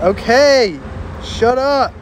Okay, shut up.